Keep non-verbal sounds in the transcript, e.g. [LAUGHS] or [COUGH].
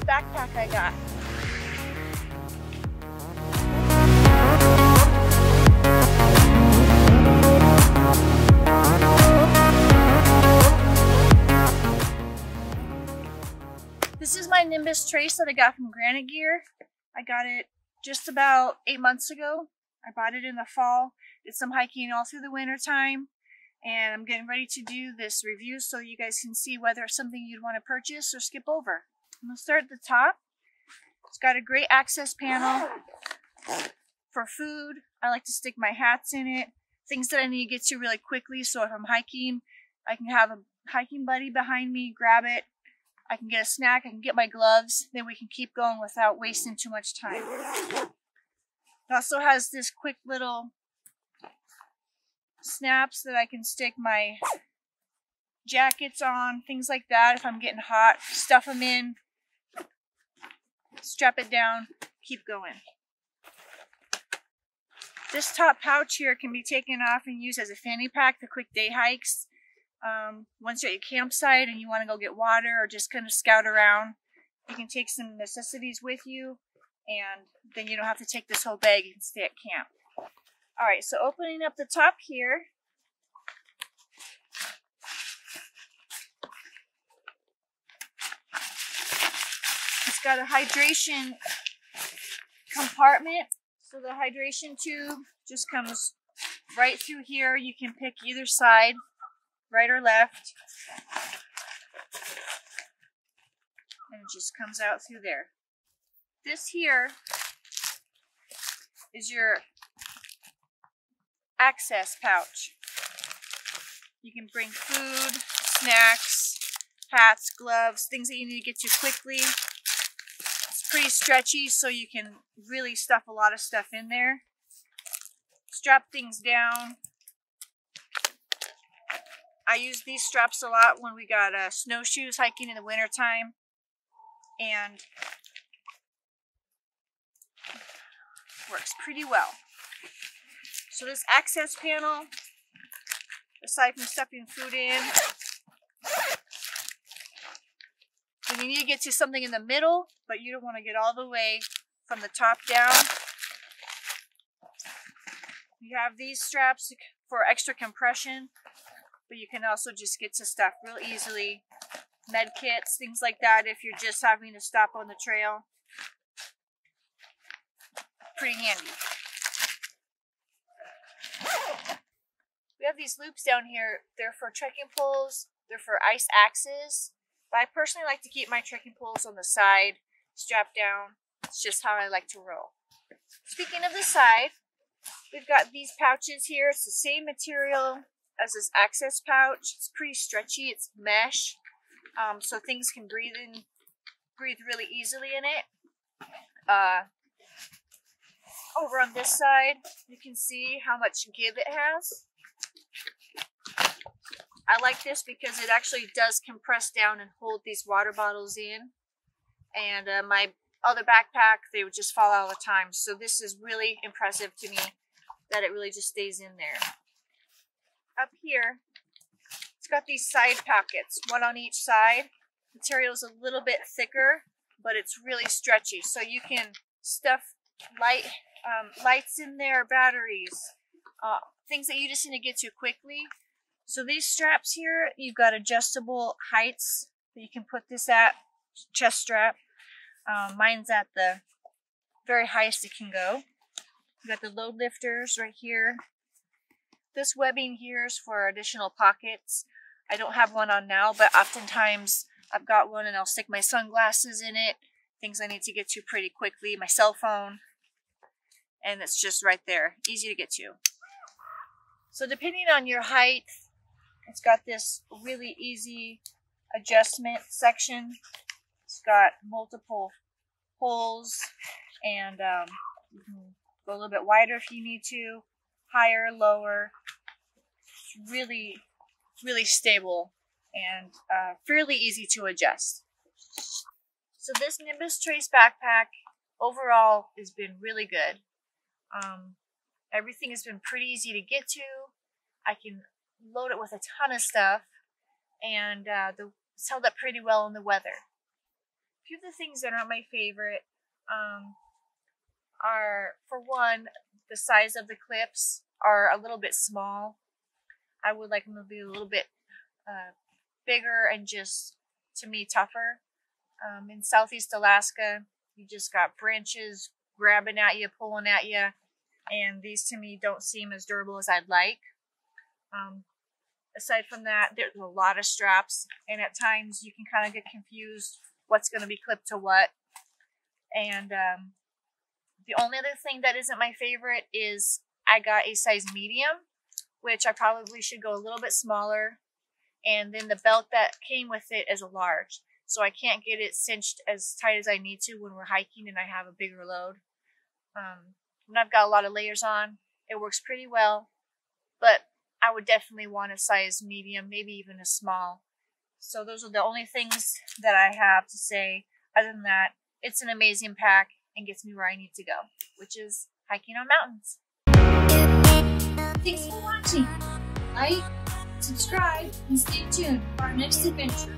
backpack I got. This is my Nimbus Trace that I got from Granite Gear. I got it just about eight months ago. I bought it in the fall. Did some hiking all through the winter time. And I'm getting ready to do this review so you guys can see whether it's something you'd want to purchase or skip over. I'm going to start at the top. It's got a great access panel for food. I like to stick my hats in it. Things that I need to get to really quickly. So if I'm hiking, I can have a hiking buddy behind me, grab it. I can get a snack, I can get my gloves, then we can keep going without wasting too much time. It also has this quick little snaps that I can stick my jackets on, things like that if I'm getting hot, stuff them in, strap it down, keep going. This top pouch here can be taken off and used as a fanny pack for quick day hikes. Um, once you're at your campsite and you want to go get water or just kind of scout around, you can take some necessities with you and then you don't have to take this whole bag and stay at camp. All right, so opening up the top here, it's got a hydration compartment. So the hydration tube just comes right through here. You can pick either side, right or left. And it just comes out through there. This here is your access pouch. You can bring food, snacks, hats, gloves, things that you need to get to quickly. It's pretty stretchy so you can really stuff a lot of stuff in there. Strap things down. I use these straps a lot when we got uh, snowshoes hiking in the wintertime. And works pretty well. So this access panel, aside from stuffing food in, when you need to get to something in the middle, but you don't want to get all the way from the top down, you have these straps for extra compression, but you can also just get to stuff real easily. Med kits, things like that if you're just having to stop on the trail. Pretty handy. [LAUGHS] We have these loops down here. They're for trekking poles. They're for ice axes. But I personally like to keep my trekking poles on the side, strapped down. It's just how I like to roll. Speaking of the side, we've got these pouches here. It's the same material as this access pouch. It's pretty stretchy. It's mesh, um, so things can breathe in, breathe really easily in it. Uh, over on this side, you can see how much give it has. I like this because it actually does compress down and hold these water bottles in. And uh, my other backpack, they would just fall out all the time. So this is really impressive to me that it really just stays in there. Up here, it's got these side pockets, one on each side. Material is a little bit thicker, but it's really stretchy. So you can stuff light um, lights in there, batteries, uh, things that you just need to get to quickly. So these straps here, you've got adjustable heights that you can put this at, chest strap. Um, mine's at the very highest it can go. You got the load lifters right here. This webbing here is for additional pockets. I don't have one on now, but oftentimes I've got one and I'll stick my sunglasses in it, things I need to get to pretty quickly, my cell phone, and it's just right there, easy to get to. So depending on your height, it's got this really easy adjustment section. It's got multiple holes and um, you can go a little bit wider if you need to, higher, lower. It's really, really stable and uh, fairly easy to adjust. So this Nimbus Trace backpack overall has been really good. Um, everything has been pretty easy to get to. I can load it with a ton of stuff, and uh, the, it's held up pretty well in the weather. A few of the things that aren't my favorite um, are, for one, the size of the clips are a little bit small. I would like them to be a little bit uh, bigger and just, to me, tougher. Um, in Southeast Alaska, you just got branches grabbing at you, pulling at you, and these to me don't seem as durable as I'd like. Um, aside from that, there's a lot of straps, and at times you can kind of get confused what's going to be clipped to what. And um, the only other thing that isn't my favorite is I got a size medium, which I probably should go a little bit smaller. And then the belt that came with it is a large. So I can't get it cinched as tight as I need to when we're hiking and I have a bigger load. Um, when I've got a lot of layers on, it works pretty well. But I would definitely want a size medium, maybe even a small. So those are the only things that I have to say. Other than that, it's an amazing pack and gets me where I need to go, which is hiking on mountains. Thanks for watching. Like, subscribe, and stay tuned for our next adventure.